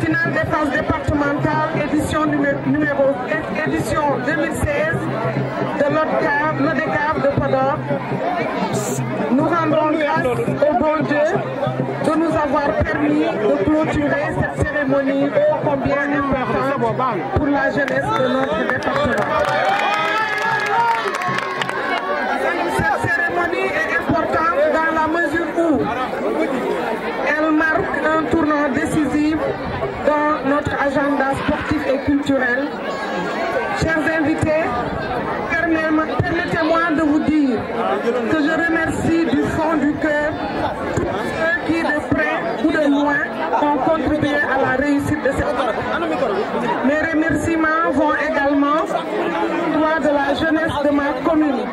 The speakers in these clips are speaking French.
finale des phases départementales, édition numéro, édition 2016 de l'ODECAV de Podor. Nous rendons grâce au bon Dieu de nous avoir permis de clôturer cette cérémonie combien importante pour la jeunesse de notre département. Cette cérémonie est importante dans la mesure où elle marque un tournant décisif dans notre agenda Chers invités, permettez-moi de vous dire que je remercie du fond du cœur tous ceux qui, de près ou de loin, ont contribué à la réussite de cette Mes remerciements vont également droit de la jeunesse de ma commune,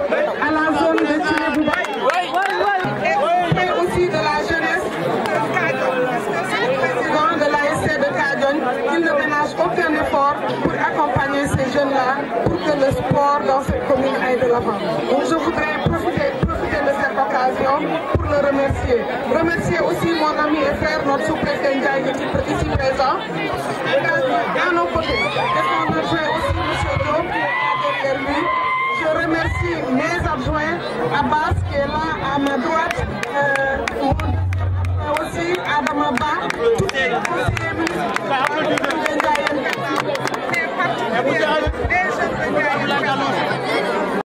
ménage aucun effort pour accompagner ces jeunes-là pour que le sport dans cette commune aille de l'avant. Je voudrais profiter, de cette occasion pour le remercier. Remercier aussi mon ami et frère, notre sous-préfet Ndiaye, ici présent. À nos côtés, et aussi, M. Qui est lui. Je remercie mes adjoints, Abbas qui est là à ma droite, euh, aussi Adama Ba,